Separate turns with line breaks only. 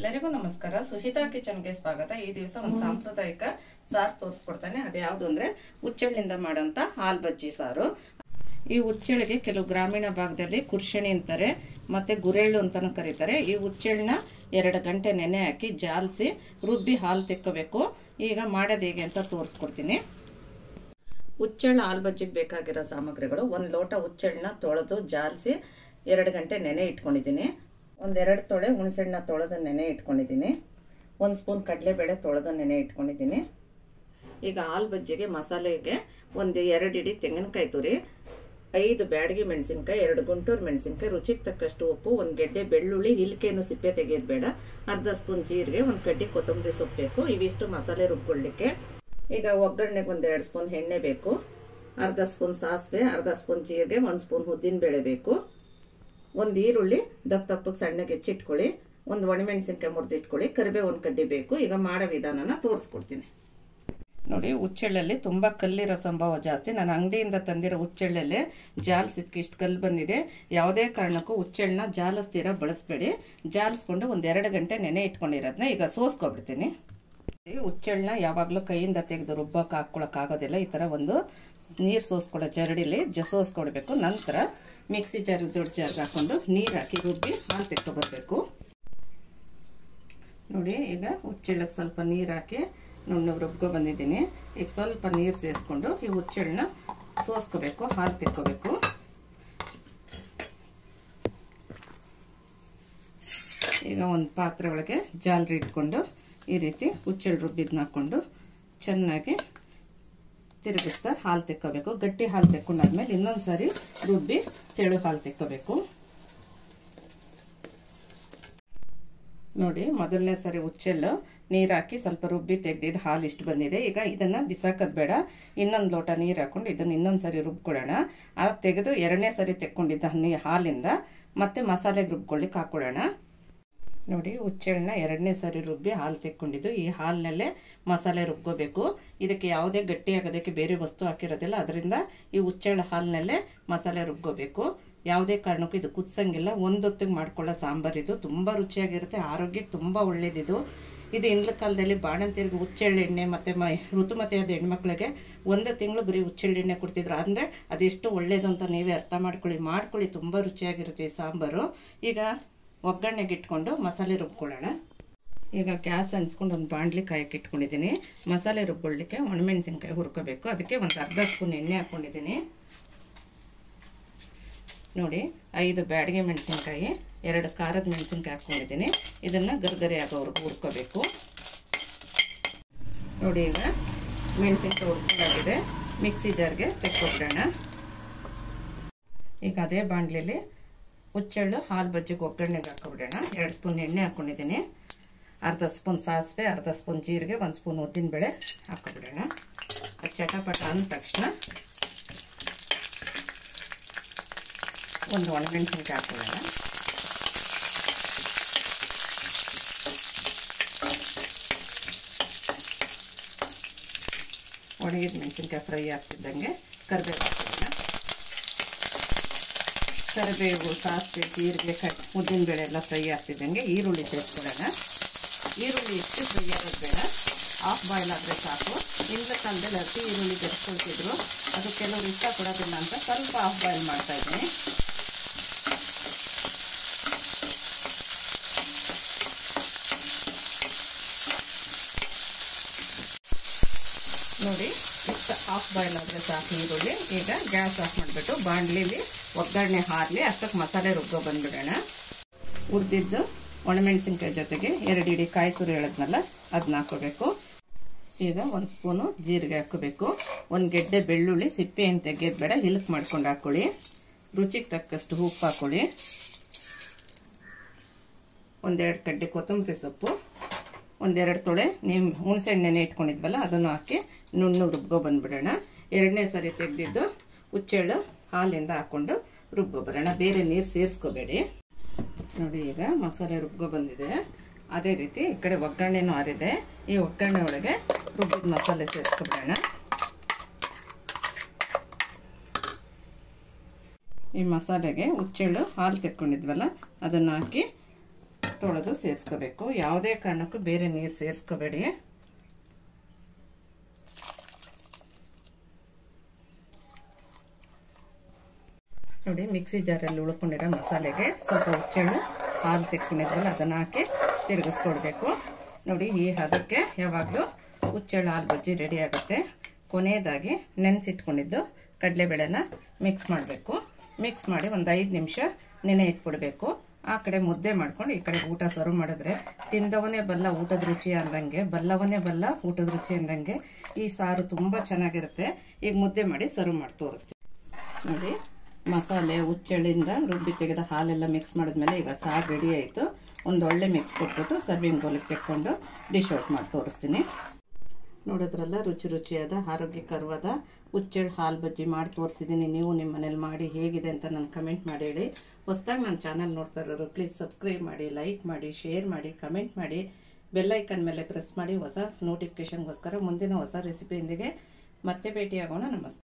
ಎಲ್ಲರಿಗೂ ನಮಸ್ಕಾರ. ಸುಹಿತಾ ಕಿಚನ್ಗೆ ಸ್ವಾಗತ. ಈ ದಿವಸ ಒಂದು ಸಾಂಪ್ರದಾಯಿಕ ಸಾರು ತೋರಿಸ್ಕೊಡ್ತಾನೆ. ಅದ್ಯಾವುದು ಅಂದ್ರೆ ಉಚ್ಚೆಳ್ಳಿಂದ ಮಾಡೋಂಥ ಹಾಲ್ ಬಜ್ಜಿ ಸಾರು. ಈ ಉಚ್ಚಳಿಗೆ ಕೆಲವು ಗ್ರಾಮೀಣ ಭಾಗದಲ್ಲಿ ಕುರ್ಷಣಿ ಅಂತಾರೆ ಮತ್ತೆ ಗುರೆಳ್ಳು ಅಂತಾನು ಕರೀತಾರೆ. ಈ ಉಚ್ಚೆಳ್ಳನ್ನ ಎರಡು ಗಂಟೆ ನೆನೆ ಹಾಕಿ ಜಾಲಿಸಿ ರುಬ್ಬಿ ಹಾಲು ತೆಕ್ಕೋಬೇಕು. ಈಗ ಮಾಡೋದು ಹೇಗೆ ಅಂತ ತೋರಿಸ್ಕೊಡ್ತೀನಿ. ಉಚ್ಚೆಳ್ಳ ಹಾಲು ಬಜ್ಜಿಗೆ ಬೇಕಾಗಿರೋ ಸಾಮಗ್ರಿಗಳು. ಒಂದು ಲೋಟ ಉಚ್ಚೆಳ್ಳನ್ನ ತೊಳೆದು ಜಾಲಿಸಿ ಎರಡು ಗಂಟೆ ನೆನೆ ಇಟ್ಕೊಂಡಿದ್ದೀನಿ. ಒಂದೆರಡು ತೊಳೆ ಹುಣಸೆಣ್ಣ ತೊಳೆದ ನೆನೆ ಇಟ್ಕೊಂಡಿದ್ದೀನಿ. ಒಂದು ಸ್ಪೂನ್ ಕಡಲೆಬೇಳೆ ತೊಳೆದ ನೆನೆ ಇಟ್ಕೊಂಡಿದ್ದೀನಿ. ಈಗ ಹಾಲು ಬಜ್ಜಿಗೆ, ಮಸಾಲೆಗೆ ಒಂದು ಎರಡು ಇಡಿ ತೆಂಗಿನಕಾಯಿ ತುರಿ, ಐದು ಬ್ಯಾಡಗಿ ಮೆಣಸಿನ್ಕಾಯಿ, ಎರಡು ಗುಂಟೂರು ಮೆಣಸಿನ್ಕಾಯಿ, ರುಚಿಗೆ ತಕ್ಕಷ್ಟು ಉಪ್ಪು, ಒಂದು ಗೆಡ್ಡೆ ಬೆಳ್ಳುಳ್ಳಿ ಇಲ್ಕೇನು ಸಿಪ್ಪೆ ತೆಗೆಯೋದು ಬೇಡ ಅರ್ಧ ಸ್ಪೂನ್ ಜೀರಿಗೆ, ಒಂದು ಕಡ್ಡಿ ಕೊತ್ತಂಬರಿ ಸೊಪ್ಪು ಬೇಕು. ಇವಿಷ್ಟು ಮಸಾಲೆ ರುಬ್ಕೊಳ್ಳಿಕ್ಕೆ. ಈಗ ಒಗ್ಗರಣೆಗೆ ಒಂದು ಎರಡು ಸ್ಪೂನ್ ಎಣ್ಣೆ ಬೇಕು. ಅರ್ಧ ಸ್ಪೂನ್ ಸಾಸಿವೆ, ಅರ್ಧ ಸ್ಪೂನ್ ಜೀರಿಗೆ, ಒಂದು ಸ್ಪೂನ್ ಉದ್ದಿನ ಬೇಳೆ ಬೇಕು. ಒಂದು ಈರುಳ್ಳಿ, ದಪ್ಪ ದಪ್ಪಗೆ ಸಣ್ಣಗೆ ಹೆಚ್ಚಿಟ್ಕೊಳ್ಳಿ, ಒಂದು ಒಣಮೆಣಸಿನ್ಕಾಯಿ ಮುರಿದಿಟ್ಕೊಳ್ಳಿ, ಕರಿಬೇವು ಒಂದು ಕಡ್ಡಿ ಬೇಕು. ಈಗ ಮಾಡೋ ವಿಧಾನನ ತೋರಿಸ್ಕೊಡ್ತೀನಿ. ನೋಡಿ, ಹುಚ್ಚೆಳ್ಳಲ್ಲಿ ತುಂಬ ಕಲ್ಲಿರೋ ಸಂಭವ ಜಾಸ್ತಿ. ನಾನು ಅಂಗಡಿಯಿಂದ ತಂದಿರೋ ಹುಚ್ಚೆಳ್ಳಲ್ಲಿ ಜಾಲ್ಸಿದ್ಕೆ ಇಷ್ಟು ಕಲ್ಲು ಬಂದಿದೆ. ಯಾವುದೇ ಕಾರಣಕ್ಕೂ ಹುಚ್ಚೆಳ್ಳನ್ನ ಜಾಲಿಸ್ತೀರ ಬಳಸಬೇಡಿ. ಜಾಲಿಸ್ಕೊಂಡು ಒಂದು ಎರಡು ಗಂಟೆ ನೆನೆ ಇಟ್ಕೊಂಡಿರೋದನ್ನ ಈಗ ಸೋಸ್ಕೊಬಿಡ್ತೀನಿ. ಹುಚ್ಚೆಳ್ಳನ್ನ ಯಾವಾಗಲೂ ಕೈಯಿಂದ ತೆಗೆದು ರುಬ್ಬಕ್ಕೆ ಹಾಕ್ಕೊಳಕ್ಕಾಗೋದಿಲ್ಲ ಈ ಥರ ಒಂದು ನೀರು ಸೋಸ್ಕೊಳ್ಳೋ ಜರಡಿಲಿ ಜ ಸೋಸ್ಕೊಡ್ಬೇಕು. ನಂತರ ಮಿಕ್ಸಿ ಜಾರ್, ದೊಡ್ಡ ಜಾರ್ಗೆ ಹಾಕೊಂಡು ನೀರು ಹಾಕಿ ರುಬ್ಬಿ ಹಾಲು ತೆಕ್ಕೊಬರ್ಬೇಕು. ನೋಡಿ, ಈಗ ಹುಚ್ಚೆಳ್ಳಕ್ಕೆ ಸ್ವಲ್ಪ ನೀರು ಹಾಕಿ ನುಣ್ಣಗೆ ರುಬ್ಕೊ ಬಂದಿದ್ದೀನಿ. ಈಗ ಸ್ವಲ್ಪ ನೀರು ಸೇರಿಸ್ಕೊಂಡು ಈ ಹುಚ್ಚೆಳ್ಳನ್ನ ಸೋಸ್ಕೋಬೇಕು, ಹಾಲು ತೆಕ್ಕೋಬೇಕು. ಈಗ ಒಂದು ಪಾತ್ರೆ ಒಳಗೆ ಜಾಲರಿ ಇಟ್ಕೊಂಡು ಈ ರೀತಿ ಹುಚ್ಚೆಳ್ಳು ರುಬ್ಬಿದ್ನ ಹಾಕ್ಕೊಂಡು ಚೆನ್ನಾಗಿ ತಿರುಗಿಸ್ತಾ ಹಾಲು ತೆಕ್ಕೋಬೇಕು. ಗಟ್ಟಿ ಹಾಲು ತೆಕ್ಕೊಂಡಾದ್ಮೇಲೆ ಇನ್ನೊಂದು ಸಾರಿ ರುಬ್ಬಿ ತೆಳು ಹಾಲು ತೆಕ್ಕೋಬೇಕು. ನೋಡಿ, ಮೊದಲನೇ ಸಾರಿ ಉಚ್ಚೆಲ್ಲು ನೀರು ಹಾಕಿ ಸ್ವಲ್ಪ ರುಬ್ಬಿ ತೆಗೆದಿದ್ದು ಹಾಲು ಇಷ್ಟು ಬಂದಿದೆ. ಈಗ ಇದನ್ನು ಬಿಸಾಕೋದು ಬೇಡ. ಇನ್ನೊಂದು ಲೋಟ ನೀರು ಹಾಕೊಂಡು ಇದನ್ನು ಇನ್ನೊಂದು ಸಾರಿ ರುಬ್ಕೊಳ್ಳೋಣ ಆ ತೆಗೆದು ಎರಡನೇ ಸರಿ ತೆಕ್ಕೊಂಡಿದ್ದ ಹಾಲಿಂದ ಮತ್ತೆ ಮಸಾಲೆಗೆ ರುಬ್ಕೊಳ್ಳಿಕ್ಕೆ ಹಾಕೊಳ್ಳೋಣ ನೋಡಿ ಹುಚ್ಚೆಳ್ಳನ್ನ ಎರಡನೇ ಸಾರಿ ರುಬ್ಬಿ ಹಾಲು ತೆಕ್ಕೊಂಡಿದ್ದು. ಈ ಹಾಲಿನಲ್ಲೇ ಮಸಾಲೆ ರುಬ್ಕೋಬೇಕು. ಇದಕ್ಕೆ ಯಾವುದೇ ಗಟ್ಟಿ ಆಗೋದಕ್ಕೆ ಬೇರೆ ವಸ್ತು ಹಾಕಿರೋದಿಲ್ಲ. ಅದರಿಂದ ಈ ಹುಚ್ಚೆಳ್ಳ ಹಾಲಿನಲ್ಲೇ ಮಸಾಲೆ ರುಬ್ಕೋಬೇಕು. ಯಾವುದೇ ಕಾರಣಕ್ಕೂ ಇದು ಕುದಿಸಂಗಿಲ್ಲ. ಒಂದೊತ್ತಿಗೆ ಮಾಡ್ಕೊಳ್ಳೋ ಸಾಂಬಾರಿದು ತುಂಬ ರುಚಿಯಾಗಿರುತ್ತೆ. ಆರೋಗ್ಯಕ್ಕೆ ತುಂಬ ಒಳ್ಳೇದಿದು. ಇದು ಹಿಂದ್ಲ ಕಾಲದಲ್ಲಿ ಬಾಣಂತಿಯರಿಗೆ ಹುಚ್ಚೆಳ್ಳು ಎಣ್ಣೆ ಮತ್ತು ಮ, ಋತುಮತಿಯಾದ ಹೆಣ್ಮಕ್ಳಿಗೆ ಒಂದು ತಿಂಗಳು ಬರೀ ಹುಚ್ಚೆಳ್ಳೆಣ್ಣೆ ಕೊಡ್ತಿದ್ರು. ಅಂದರೆ ಅದೆಷ್ಟು ಒಳ್ಳೇದು ಅಂತ ನೀವೇ ಅರ್ಥ ಮಾಡ್ಕೊಳ್ಳಿ. ಮಾಡ್ಕೊಳ್ಳಿ. ತುಂಬ ರುಚಿಯಾಗಿರುತ್ತೆ ಈ ಸಾಂಬಾರು. ಈಗ ಒಗ್ಗರಣೆಗೆ ಇಟ್ಕೊಂಡು ಮಸಾಲೆ ರುಬ್ಕೊಳ್ಳೋಣ. ಈಗ ಗ್ಯಾಸ್ ಅನ್ಸ್ಕೊಂಡು ಒಂದು ಬಾಣಲಿ ಕಾಯಕ್ಕೆ ಇಟ್ಕೊಂಡಿದ್ದೀನಿ. ಮಸಾಲೆ ರುಬ್ಕೊಳ್ಳಿಕ್ಕೆ ಒಣಮೆಣಸಿನ್ಕಾಯಿ ಹುರ್ಕೋಬೇಕು. ಅದಕ್ಕೆ ಒಂದು ಅರ್ಧ ಸ್ಪೂನ್ ಎಣ್ಣೆ ಹಾಕ್ಕೊಂಡಿದ್ದೀನಿ. ನೋಡಿ, ಐದು ಬ್ಯಾಡಿಗೆ ಮೆಣಸಿನ್ಕಾಯಿ, ಎರಡು ಖಾರದ ಮೆಣಸಿನ್ಕಾಯಿ ಹಾಕ್ಕೊಂಡಿದ್ದೀನಿ. ಇದನ್ನು ಗರ್ಗರೆ ಆಗೋವರೆಗೂ ಹುರ್ಕೋಬೇಕು. ನೋಡಿ, ಈಗ ಮೆಣಸಿನ್ಕಾಯಿ ಹುರ್ಕೊಂಡಾಗಿದೆ. ಮಿಕ್ಸಿ ಜಾರ್ಗೆ ತೆಕ್ಕೊಬಿಡೋಣ ಈಗ ಅದೇ ಬಾಣಲಿಲಿ ಹುಚ್ಚೆಳ್ಳು ಹಾಲು ಬಜ್ಜಿಗೆ ಒಗ್ಗರಣೆಗೆ ಹಾಕೊಬಿಡೋಣ. ಎರಡು ಸ್ಪೂನ್ ಎಣ್ಣೆ ಹಾಕ್ಕೊಂಡಿದ್ದೀನಿ ಅರ್ಧ ಸ್ಪೂನ್ ಸಾಸಿವೆ, ಅರ್ಧ ಸ್ಪೂನ್ ಜೀರಿಗೆ, ಒಂದು ಸ್ಪೂನ್ ಉದ್ದಿನಬೇಳೆ ಹಾಕೊಬಿಡೋಣ. ಚಟಪಟ ಅಂದ ತಕ್ಷಣ ಒಂದು ಒಣಮೆಣಸಿನ್ಕಾಯಿ ಹಾಕೊಳ್ಳೋಣ. ಒಣಗಿದ ಮೆಣಸಿನ್ಕಾಯಿ ಫ್ರೈ ಆಗ್ತಿದ್ದಂಗೆ ಕರಿಬೇವು ಹಾಕೊಳ್ಳೋಣ. ಕರಿಬೇವು, ಸಾಸಿವೆ ಜೀರಿಗೆ ಕಟ್ ಉದ್ದಿನಬೇಳೆ ಎಲ್ಲ ಫ್ರೈ ಆಗ್ತಿದ್ದಂಗೆ ಈರುಳ್ಳಿ ಸೇರಿಸ್ಕೊಳ್ಳೋಣ ಈರುಳ್ಳಿ ಎಷ್ಟು ಫ್ರೈ ಆಗೋದು ಬೇಡ. ಹಾಫ್ ಬಾಯ್ಲ್ ಆದರೆ ಸಾಕು. ಇಲ್ಲ ಕಾಲದಲ್ಲಿ ಲಸಿ ಈರುಳ್ಳಿ ಬೆರೆಸ್ಕೊಳ್ತಿದ್ರು. ಅದು ಇಷ್ಟ ಕೊಡೋದಿಲ್ಲ ಅಂತ ಸ್ವಲ್ಪ ಹಾಫ್ ಬಾಯ್ಲ್ ಮಾಡ್ತಾ ಇದ್ದೀನಿ. ನೋಡಿ ಇಷ್ಟು ಹಾಫ್ ಬಾಯ್ಲ್ ಆದರೆ ಸಾಕು ಈರುಳ್ಳಿ. ಈಗ ಗ್ಯಾಸ್ ಆಫ್ ಮಾಡಿಬಿಟ್ಟು ಬಾಣಲಿಲಿ ಒಗ್ಗರಣೆ ಹಾರಲಿ ಅಷ್ಟಕ್ಕೆ ಮಸಾಲೆ ರುಬ್ಬೋ ಬಂದ್ಬಿಡೋಣ. ಹುರಿದಿದ್ದು ಒಣಮೆಣಸಿನ್ಕಾಯಿ ಜೊತೆಗೆ ಎರಡು ಇಡೀ ಕಾಯಿ ತುರಿ ಹೇಳದ್ನಲ್ಲ ಅದನ್ನ ಹಾಕೋಬೇಕು ಈಗ ಒಂದು ಸ್ಪೂನು ಜೀರಿಗೆ ಹಾಕೋಬೇಕು ಒಂದು ಗೆಡ್ಡೆ ಬೆಳ್ಳುಳ್ಳಿ ಸಿಪ್ಪೆ ಏನು ತೆಗೆಯೋದು ಬೇಡ ಹಿಲಕ್ ಮಾಡ್ಕೊಂಡು ಹಾಕ್ಕೊಳ್ಳಿ ರುಚಿಗೆ ತಕ್ಕಷ್ಟು ಉಪ್ಪು ಹಾಕ್ಕೊಳ್ಳಿ ಒಂದೆರಡು ಕಡ್ಡಿ ಕೊತ್ತಂಬರಿ ಸೊಪ್ಪು. ಒಂದೆರಡು ತೊಳೆ ನಿಮ್ಮ ಹುಣಸೆಣ್ಣೆನೆ ಇಟ್ಕೊಂಡಿದ್ವಲ್ಲ, ಅದನ್ನು ಹಾಕಿ ನುಣ್ಣಗೆ ರುಬ್ಕೋ ಬಂದ್ಬಿಡೋಣ. ಎರಡನೇ ಸರಿ ತೆಗೆದಿದ್ದು ಹುಚ್ಚೆಳ್ಳು ಹಾಲಿಂದ ಹಾಕ್ಕೊಂಡು ರುಬ್ಬೋ ಬರೋಣ. ಬೇರೆ ನೀರು ಸೇರಿಸ್ಕೋಬೇಡಿ. ನೋಡಿ ಈಗ ಮಸಾಲೆ ರುಬ್ಕೊ ಬಂದಿದೆ. ಅದೇ ರೀತಿ ಈ ಕಡೆ ಒಗ್ಗರಣೆನೂ ಆರಿದೆ. ಈ ಒಗ್ಗರಣೆ ಒಳಗೆ ರುಬ್ಬಿದ ಮಸಾಲೆ ಸೇರಿಸ್ಕೊಬಿಡೋಣ. ಈ ಮಸಾಲೆಗೆ ಹುಚ್ಚೆಳ್ಳು ಹಾಲು ತೆಕ್ಕೊಂಡಿದ್ವಲ್ಲ, ಅದನ್ನು ಹಾಕಿ ತೊಳೆದು ಸೇರಿಸ್ಕೋಬೇಕು. ಯಾವುದೇ ಕಾರಣಕ್ಕೂ ಬೇರೆ ನೀರು ಸೇರಿಸ್ಕೋಬೇಡಿ. ನೋಡಿ, ಮಿಕ್ಸಿ ಜಾರಲ್ಲಿ ಉಳ್ಕೊಂಡಿರೋ ಮಸಾಲೆಗೆ ಸ್ವಲ್ಪ ಹುಚ್ಚೆಳ್ಳು ಹಾಲು ತೆಕ್ಕೊಂಡಿದ್ವಲ್ಲ ಅದನ್ನು ಹಾಕಿ ತಿರುಗಿಸ್ಕೊಡ್ಬೇಕು. ನೋಡಿ, ಈ ಹದಕ್ಕೆ ಯಾವಾಗಲೂ ಹುಚ್ಚೆಳ್ಳು ಹಾಲು ಬಜ್ಜಿ ರೆಡಿ ಆಗುತ್ತೆ. ಕೊನೆಯದಾಗಿ ನೆನೆಸಿಟ್ಕೊಂಡಿದ್ದು ಕಡಲೆಬೇಳೆನ ಮಿಕ್ಸ್ ಮಾಡಬೇಕು. ಮಿಕ್ಸ್ ಮಾಡಿ ಒಂದು ಐದು ನಿಮಿಷ ನೆನೆ ಇಟ್ಬಿಡ್ಬೇಕು. ಆ ಕಡೆ ಮುದ್ದೆ ಮಾಡ್ಕೊಂಡು ಈ ಕಡೆ ಊಟ ಸರ್ವ್ ಮಾಡಿದ್ರೆ ತಿಂದವನೇ ಬಲ್ಲ, ಊಟದ ರುಚಿ ಅಂದಂಗೆ, ಬಲ್ಲವನೇ ಬಲ್ಲ, ಊಟದ ರುಚಿ ಅಂದಂಗೆ ಈ ಸಾರು ತುಂಬ ಚೆನ್ನಾಗಿರುತ್ತೆ. ಈಗ ಮುದ್ದೆ ಮಾಡಿ ಸರ್ವ್ ಮಾಡಿ ತೋರಿಸ್ತೀನಿ. ನೋಡಿ ಮಸಾಲೆ ಹುಚ್ಚೆಳ್ಳಿಂದ ರುಬ್ಬಿ ತೆಗೆದ ಹಾಲೆಲ್ಲ ಮಿಕ್ಸ್ ಮಾಡಿದ್ಮೇಲೆ ಈಗ ಸಾರು ರೆಡಿ ಆಯಿತು. ಒಂದು ಒಳ್ಳೆ ಮಿಕ್ಸ್ ಕೊಟ್ಬಿಟ್ಟು ಸರ್ವಿಂಗ್ ಬೌಲಿಗೆ ತೆಕ್ಕೊಂಡು ಡಿಶ್ ಔಟ್ ಮಾಡಿ ತೋರಿಸ್ತೀನಿ. ನೋಡಿದ್ರಲ್ಲ, ರುಚಿ ರುಚಿಯಾದ, ಆರೋಗ್ಯಕರವಾದ ಹುಚ್ಚೆಳ್ಳು ಹಾಲು ಬಜ್ಜಿ ಮಾಡಿ ತೋರಿಸಿದ್ದೀನಿ ನೀವು ನಿಮ್ಮ ಮನೇಲಿ ಮಾಡಿ ಹೇಗಿದೆ ಅಂತ ನಾನು ಕಮೆಂಟ್ ಮಾಡಿ ಹೇಳಿ. ಹೊಸ್ದಾಗಿ ನನ್ನ ಚಾನಲ್ ನೋಡ್ತಾ ಇರೋರು ಪ್ಲೀಸ್ ಸಬ್ಸ್ಕ್ರೈಬ್ ಮಾಡಿ ಲೈಕ್ ಮಾಡಿ ಶೇರ್ ಮಾಡಿ ಕಮೆಂಟ್ ಮಾಡಿ. ಬೆಲ್ಲೈಕನ್ ಮೇಲೆ ಪ್ರೆಸ್ ಮಾಡಿ. ಹೊಸ ನೋಟಿಫಿಕೇಶನ್ಗೋಸ್ಕರ ಮುಂದಿನ ಹೊಸ ರೆಸಿಪಿಯೊಂದಿಗೆ ಮತ್ತೆ ಭೇಟಿಯಾಗೋಣ. ನಮಸ್ತೆ.